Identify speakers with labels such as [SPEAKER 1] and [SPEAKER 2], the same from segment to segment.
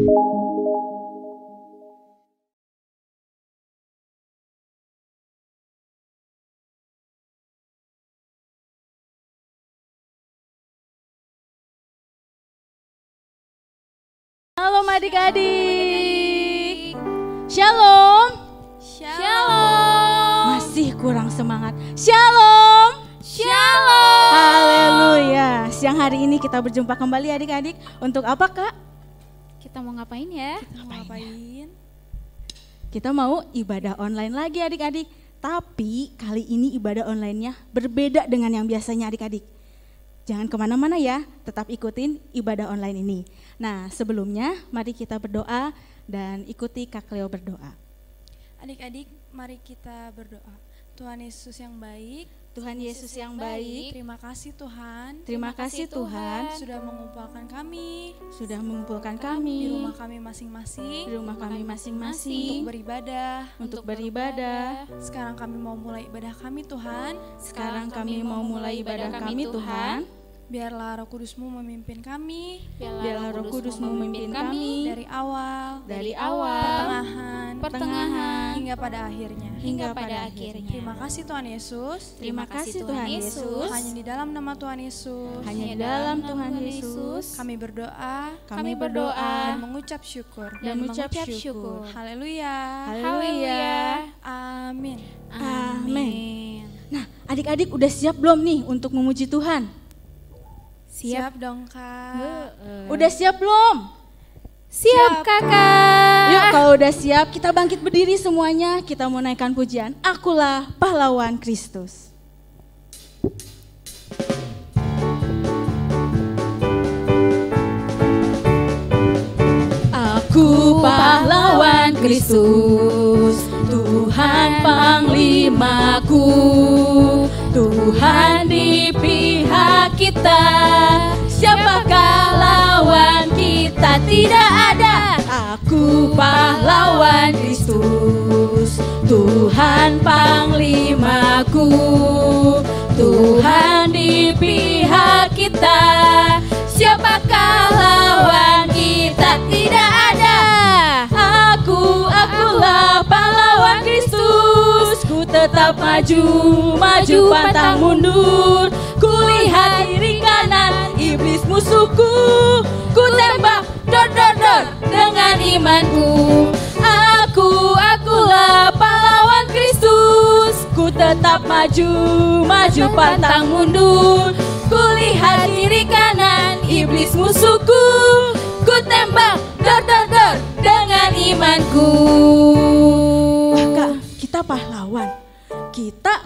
[SPEAKER 1] Halo adik-adik. Shalom.
[SPEAKER 2] Shalom.
[SPEAKER 1] Masih kurang semangat. Shalom.
[SPEAKER 2] Shalom.
[SPEAKER 1] Haleluya. Siang hari ini kita berjumpa kembali adik-adik. Untuk apa kak?
[SPEAKER 2] Kita mau ngapain ya?
[SPEAKER 1] Ngapain? Kita mau ibadah online lagi adik-adik. Tapi kali ini ibadah online-nya berbeda dengan yang biasanya adik-adik. Jangan ke mana-mana ya, tetap ikutin ibadah online ini. Nah sebelumnya mari kita berdoa dan ikuti Kak Leo berdoa.
[SPEAKER 3] Adik-adik, mari kita berdoa. Tuhan Yesus yang baik,
[SPEAKER 1] Tuhan Yesus yang baik,
[SPEAKER 3] terima kasih Tuhan.
[SPEAKER 1] Terima kasih Tuhan.
[SPEAKER 3] Sudah mengumpulkan kami.
[SPEAKER 1] Sudah mengumpulkan
[SPEAKER 3] di
[SPEAKER 1] kami
[SPEAKER 3] rumah kami masing-masing.
[SPEAKER 1] Di rumah kami
[SPEAKER 3] untuk
[SPEAKER 1] masing-masing
[SPEAKER 3] beribadah.
[SPEAKER 1] untuk beribadah.
[SPEAKER 3] Sekarang kami mau mulai ibadah kami Tuhan.
[SPEAKER 1] Sekarang kami mau mulai ibadah kami Tuhan.
[SPEAKER 3] Biarlah Roh Kudusmu memimpin kami
[SPEAKER 1] Biarlah Roh Kudus memimpin kami
[SPEAKER 3] dari awal,
[SPEAKER 1] dari awal,
[SPEAKER 3] pertengahan,
[SPEAKER 1] pertengahan,
[SPEAKER 3] hingga pada akhirnya.
[SPEAKER 1] hingga pada akhirnya.
[SPEAKER 3] Terima kasih Tuhan Yesus.
[SPEAKER 1] Terima kasih Tuhan Yesus.
[SPEAKER 3] Hanya di dalam nama Tuhan Yesus.
[SPEAKER 1] Hanya di dalam Tuhan Yesus
[SPEAKER 3] Kami berdoa
[SPEAKER 1] kami berdoa
[SPEAKER 3] dan mengucap syukur.
[SPEAKER 1] dan mengucap syukur.
[SPEAKER 3] Haleluya.
[SPEAKER 1] Haleluya.
[SPEAKER 3] Amin.
[SPEAKER 1] Amin. Nah, adik-adik udah siap belum nih untuk memuji Tuhan?
[SPEAKER 3] Siap dong, Kak.
[SPEAKER 1] Udah siap belum?
[SPEAKER 2] Siap kakak.
[SPEAKER 1] Yuk kalau udah siap kita bangkit berdiri semuanya kita mau naikkan pujian Akulah pahlawan Kristus. Aku pahlawan Kristus, Tuhan panglimaku, Tuhan di pihak kita. Siapakah lawan kita? Tidak ada. Aku pahlawan Kristus, Tuhan panglimaku, Tuhan di pihak kita. Siapakah lawan kita? Tidak ada. Aku, akulah pahlawan tetap maju, maju pantang mundur. Kulihat kiri kanan iblis musuhku. Ku tembak dor dor dor dengan imanku. Aku, akulah pahlawan Kristus. Ku tetap maju, maju pantang mundur. Kulihat kiri kanan iblis musuhku.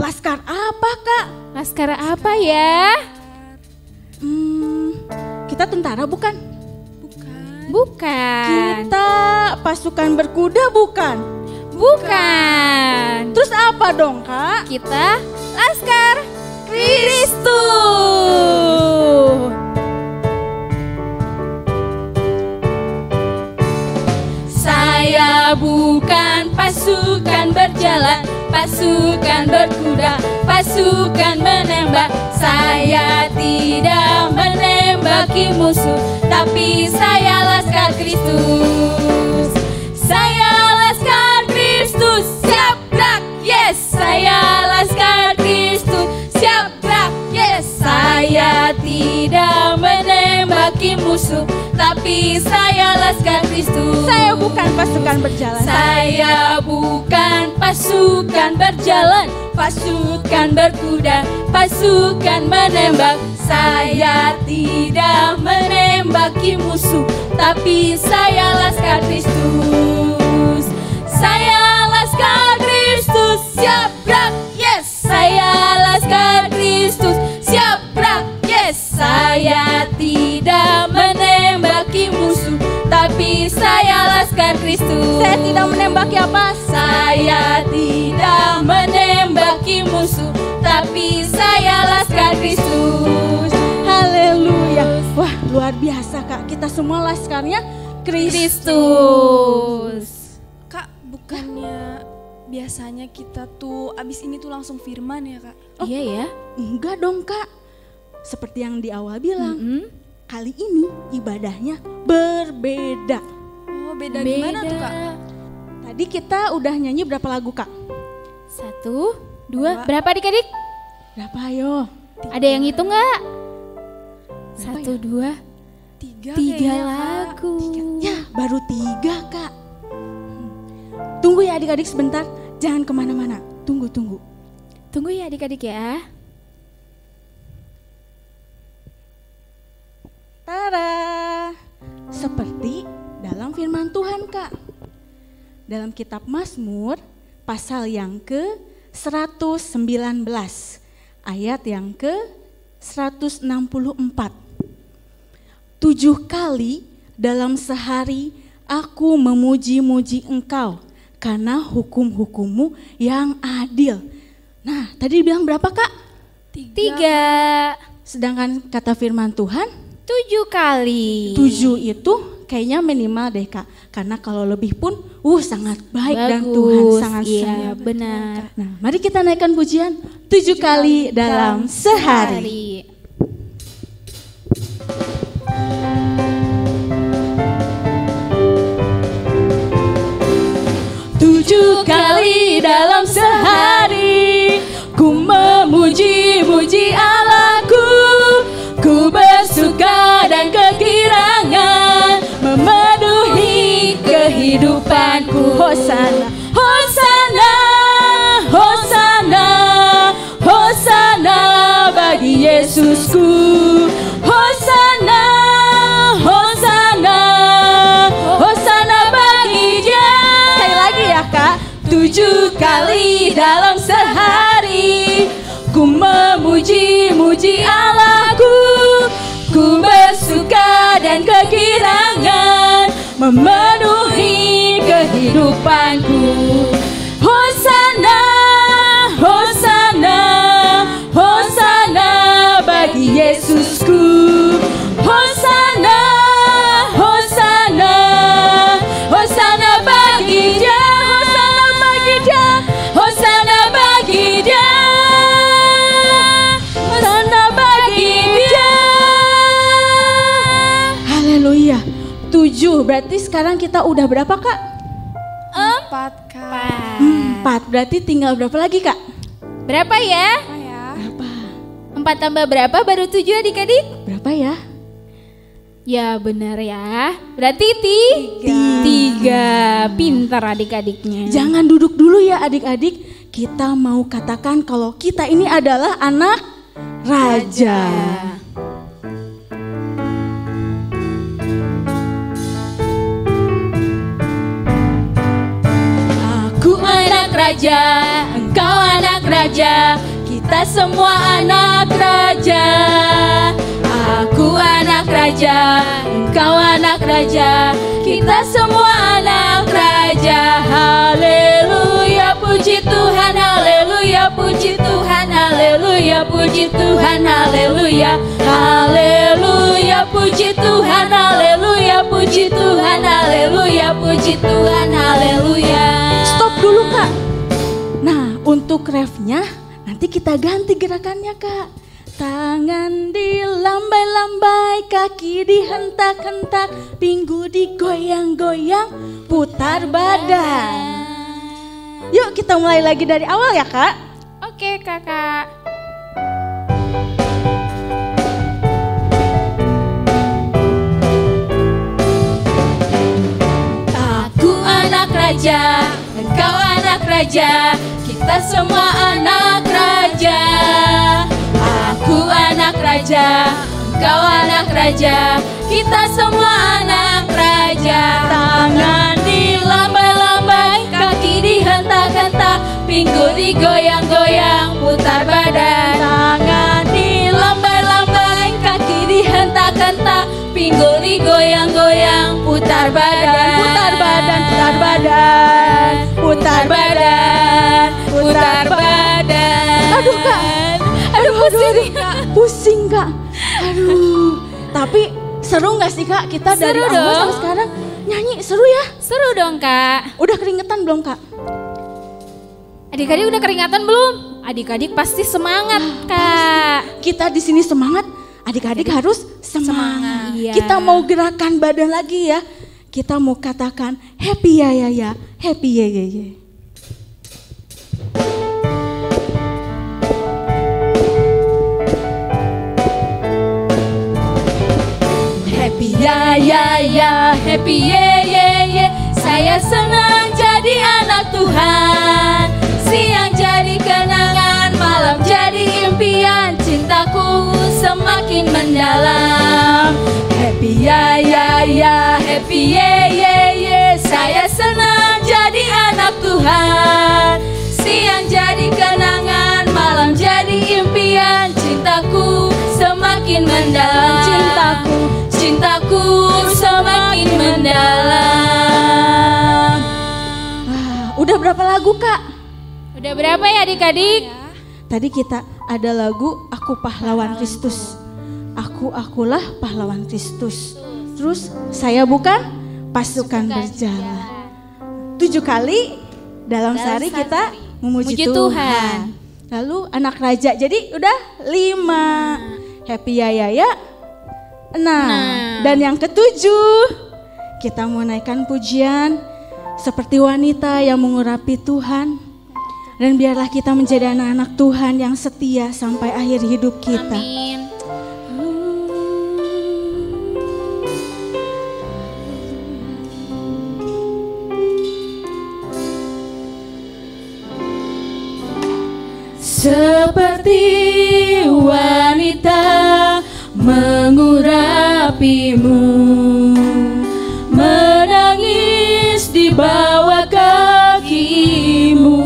[SPEAKER 1] Laskar apa kak?
[SPEAKER 2] Laskar apa ya?
[SPEAKER 1] Hmm, kita tentara bukan?
[SPEAKER 3] Bukan.
[SPEAKER 2] Bukan.
[SPEAKER 1] Kita pasukan berkuda bukan?
[SPEAKER 2] Bukan.
[SPEAKER 1] Terus apa dong kak?
[SPEAKER 2] Kita Laskar
[SPEAKER 1] Kristus. Saya bukan pasukan berjalan, pasukan berkuda, pasukan menembak. Saya tidak menembaki musuh, tapi saya laskar Kristus. Saya laskar Kristus, siap gerak, yes. Saya tidak menembaki musuh, tapi saya laskar Kristus. Saya bukan pasukan berjalan. Saya bukan pasukan berjalan, pasukan berkuda, pasukan menembak. Saya tidak menembaki musuh, tapi saya laskar Kristus. Saya laskar Kristus, siap gerak, musuh, tapi saya laskar Kristus. Saya tidak menembaki apa? Saya tidak menembaki musuh, tapi saya laskar Kristus. Haleluya. Wah, luar biasa Kak. Kita semua laskarnya Kristus.
[SPEAKER 3] Kak, bukannya biasanya kita tuh abis ini tuh langsung firman ya, Kak?
[SPEAKER 2] Iya ya.
[SPEAKER 1] Enggak dong Kak. Seperti yang di awal bilang,
[SPEAKER 2] Mm-mm.
[SPEAKER 1] Kali ini ibadahnya berbeda.
[SPEAKER 3] Beda, gimana tuh kak?
[SPEAKER 2] Tadi kita udah nyanyi berapa lagu kak?
[SPEAKER 1] Satu, dua, berapa adik-adik?
[SPEAKER 2] Berapa ayo?
[SPEAKER 1] Ada yang hitung nggak? Satu, dua,
[SPEAKER 3] Tiga,
[SPEAKER 1] tiga lagu.
[SPEAKER 2] Ya baru tiga kak. Hmm. Tunggu ya adik-adik sebentar, jangan ke mana-mana. Tunggu tunggu.
[SPEAKER 1] Tunggu ya adik-adik ya.
[SPEAKER 2] Dalam kitab Mazmur pasal yang ke 119 ayat yang ke 164. Tujuh kali dalam sehari aku memuji-muji engkau karena hukum-hukummu yang adil. Nah tadi bilang berapa kak?
[SPEAKER 1] Tiga,
[SPEAKER 2] Sedangkan kata firman Tuhan
[SPEAKER 1] tujuh kali.
[SPEAKER 2] Tujuh itu kayaknya minimal deh kak, karena kalau lebih pun, uh sangat baik dan Tuhan
[SPEAKER 1] Bagus,
[SPEAKER 2] sangat
[SPEAKER 1] iya
[SPEAKER 2] sayang.
[SPEAKER 1] benar.
[SPEAKER 2] Nah, mari kita naikkan pujian tujuh kali dalam sehari. Tujuh Hosana Hosana Hosana Hosana bagi Yesusku. Hosana Hosana Hosana bagi dia Sekali lagi ya kak. Tujuh kali dalam sehari. Ku memuji-muji Allahku. Ku bersuka dan kegirangan Memenuhi kehidupanku. Hosana Hosana Hosana bagi Yesusku. Hosana Hosana Hosana bagi dia. Hosana bagi dia. Hosana bagi dia. Hosana bagi dia. Haleluya. Tujuh berarti sekarang kita udah berapa kak?
[SPEAKER 3] Empat kak.
[SPEAKER 2] Empat berarti tinggal berapa lagi kak?
[SPEAKER 1] Berapa ya?
[SPEAKER 3] Apa ya?
[SPEAKER 2] Berapa?
[SPEAKER 1] Empat tambah berapa baru tujuh adik-adik?
[SPEAKER 2] Berapa ya?
[SPEAKER 1] Ya benar ya. Berarti tiga. Tiga. Pintar adik-adiknya.
[SPEAKER 2] Jangan duduk dulu ya adik-adik. Kita mau katakan kalau kita ini adalah anak raja. Aku raja, engkau anak raja, kita semua anak raja. Aku anak raja, engkau anak raja, kita semua anak raja. Haleluya, puji Tuhan, haleluya, puji Tuhan, haleluya, puji Tuhan, haleluya, haleluya, puji Tuhan, haleluya, puji Tuhan, haleluya, puji Tuhan, haleluya. Untuk refnya nanti kita ganti gerakannya kak. Tangan dilambai-lambai, kaki dihentak-hentak, pinggul digoyang-goyang, putar badan. Yuk kita mulai lagi dari awal ya kak.
[SPEAKER 1] Oke kakak.
[SPEAKER 2] Aku anak raja, engkau anak raja, kita semua anak raja. Aku anak raja, engkau anak raja, kita semua anak raja. Tangan dilambai-lambai, kaki dihentak-hentak, pinggul digoyang-goyang, putar badan. Tangan dilambai-lambai, kaki dihentak-hentak, pinggul digoyang-goyang, putar badan, putar badan, putar badan, pusing kak. Aduh, tapi seru nggak sih kak kita dari
[SPEAKER 1] Seru
[SPEAKER 2] awal
[SPEAKER 1] dong.
[SPEAKER 2] sampai sekarang nyanyi seru ya?
[SPEAKER 1] Seru dong kak.
[SPEAKER 2] Udah keringetan belum kak?
[SPEAKER 1] Adik-adik udah keringatan belum? Adik-adik pasti semangat kak.
[SPEAKER 2] Kita di sini semangat, adik-adik harus semangat.
[SPEAKER 1] Semangat, iya.
[SPEAKER 2] Kita mau gerakan badan lagi ya. kita mau katakan happy ya ya ya, happy ya ya ya.
[SPEAKER 1] Ya ya happy ye ye ye. Saya senang jadi anak Tuhan. Siang jadi kenangan, malam jadi impian. Cintaku semakin mendalam. Happy ya ya ya, happy ye ye ye. Saya senang jadi anak Tuhan. Siang jadi kenangan, malam jadi impian. Cintaku semakin mendalam. Cintaku, cintaku semakin mendalam.
[SPEAKER 2] Wah, udah berapa lagu kak?
[SPEAKER 1] Udah berapa ya adik-adik?
[SPEAKER 2] Tadi kita ada lagu Aku Pahlawan Kristus. Aku akulah pahlawan Kristus. Terus saya bukan pasukan berjalan. Tujuh kali dalam sehari kita memuji
[SPEAKER 1] Muji
[SPEAKER 2] Tuhan.
[SPEAKER 1] Tuhan.
[SPEAKER 2] Lalu anak raja. Jadi udah lima. Happy ya Enam.
[SPEAKER 1] Enam.
[SPEAKER 2] Dan yang ketujuh kita mau naikkan pujian seperti wanita yang mengurapi Tuhan. Dan biarlah kita menjadi anak-anak Tuhan yang setia sampai akhir hidup kita.
[SPEAKER 1] Amin. Seperti wanita mengurapimu. Menangis di bawah kakimu.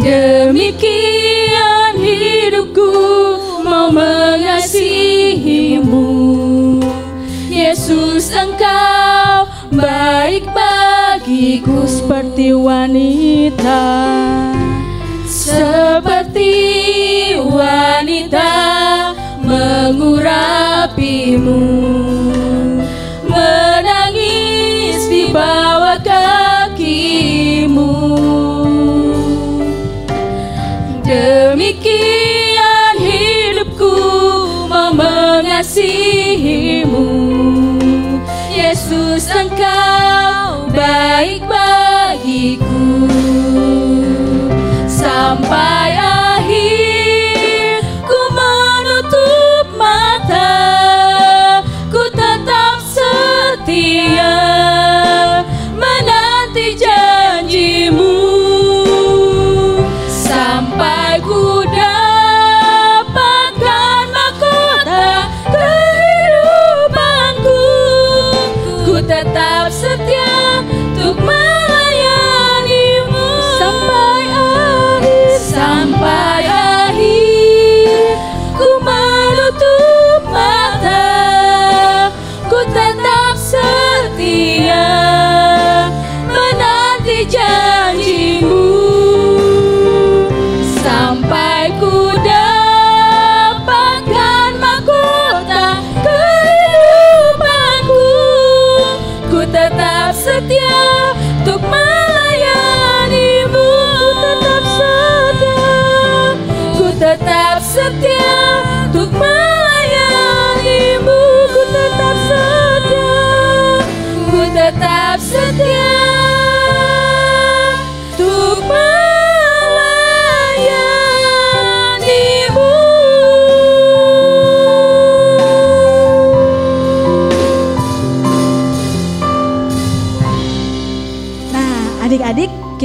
[SPEAKER 1] Demikian hidupku mau mengasihimu. Yesus engkau baik bagiku seperti wanita. Seperti mengurapimu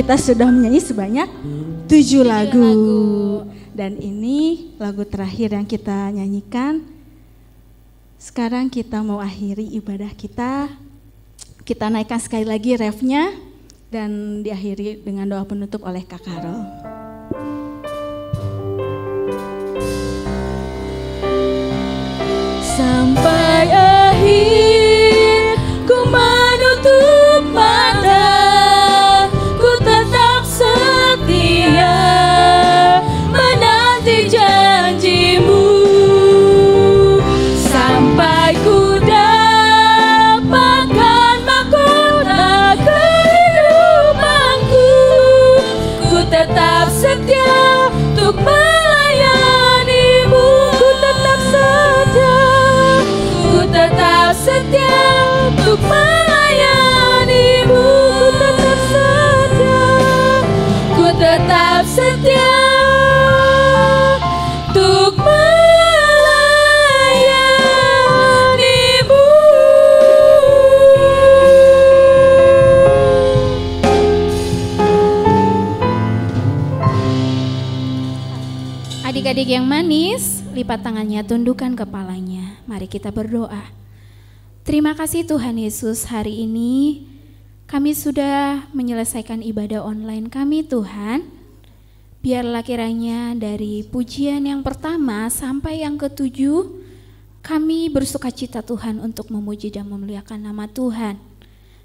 [SPEAKER 2] kita sudah menyanyi sebanyak tujuh lagu. Dan ini lagu terakhir yang kita nyanyikan. Sekarang kita mau akhiri ibadah kita. Kita naikkan sekali lagi refnya dan diakhiri dengan doa penutup oleh Kak Karol.
[SPEAKER 1] Sampai Yang manis, lipat tangannya, tundukkan kepalanya. Mari kita berdoa. Terima kasih Tuhan Yesus, hari ini kami sudah menyelesaikan ibadah online kami Tuhan. Biarlah kiranya dari pujian yang pertama sampai yang ketujuh, kami bersuka cita Tuhan untuk memuji dan memuliakan nama Tuhan.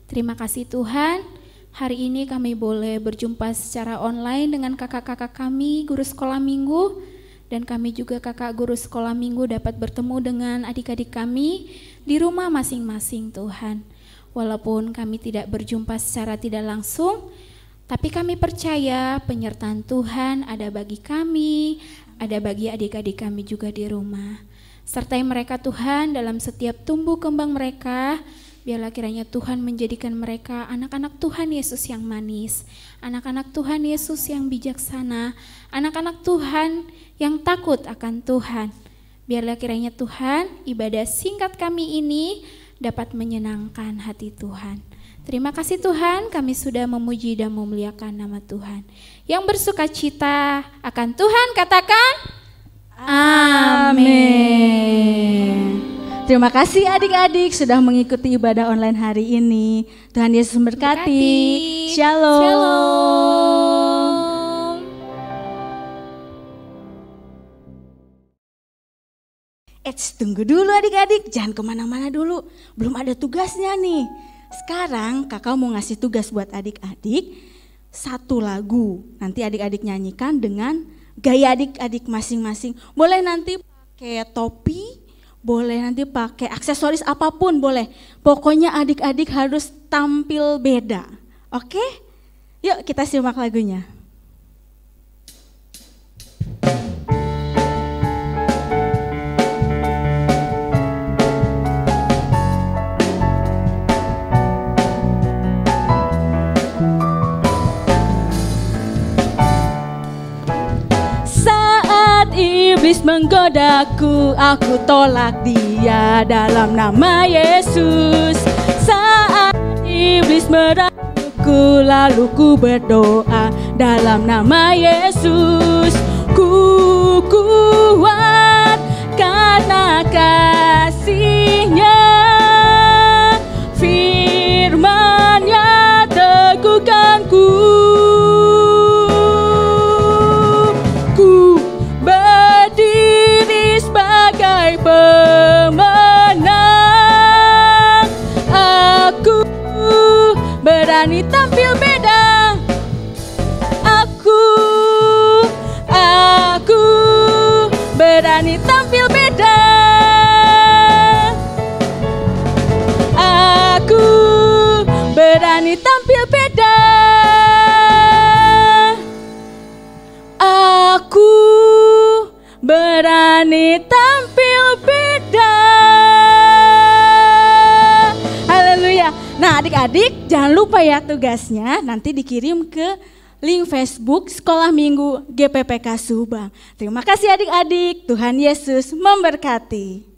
[SPEAKER 1] Terima kasih Tuhan, hari ini kami boleh berjumpa secara online dengan kakak-kakak kami, guru sekolah minggu, dan kami juga kakak guru sekolah minggu dapat bertemu dengan adik-adik kami di rumah masing-masing Tuhan. Walaupun kami tidak berjumpa secara tidak langsung, tapi kami percaya penyertaan Tuhan ada bagi kami, ada bagi adik-adik kami juga di rumah. Sertai mereka Tuhan dalam setiap tumbuh kembang mereka, biarlah kiranya Tuhan menjadikan mereka anak-anak Tuhan Yesus yang manis, anak-anak Tuhan Yesus yang bijaksana, anak-anak Tuhan yang takut akan Tuhan. Biarlah kiranya Tuhan ibadah singkat kami ini dapat menyenangkan hati Tuhan. Terima kasih Tuhan, kami sudah memuji dan memuliakan nama Tuhan. Yang bersuka cita akan Tuhan, katakan
[SPEAKER 2] Amin. Terima kasih adik-adik sudah mengikuti ibadah online hari ini. Tuhan Yesus memberkati.
[SPEAKER 1] Berkati.
[SPEAKER 2] Shalom.
[SPEAKER 1] Shalom.
[SPEAKER 2] Eits, tunggu dulu adik-adik, jangan ke mana-mana dulu. Belum ada tugasnya nih. Sekarang kakak mau ngasih tugas buat adik-adik. Satu lagu, nanti adik-adik nyanyikan dengan gaya adik-adik masing-masing. Boleh nanti pakai topi, boleh nanti pakai aksesoris apa pun boleh. Pokoknya adik-adik harus tampil beda. Oke? Yuk kita simak lagunya. Iblis menggodaku, aku tolak dia dalam nama Yesus. Saat iblis meraguku, lalu ku berdoa dalam nama Yesus. Ku kuat berani tampil beda. Aku berani tampil beda. Haleluya. Nah, adik-adik, jangan lupa ya tugasnya nanti dikirim ke link Facebook Sekolah Minggu GPPK Subang. Terima kasih adik-adik. Tuhan Yesus memberkati.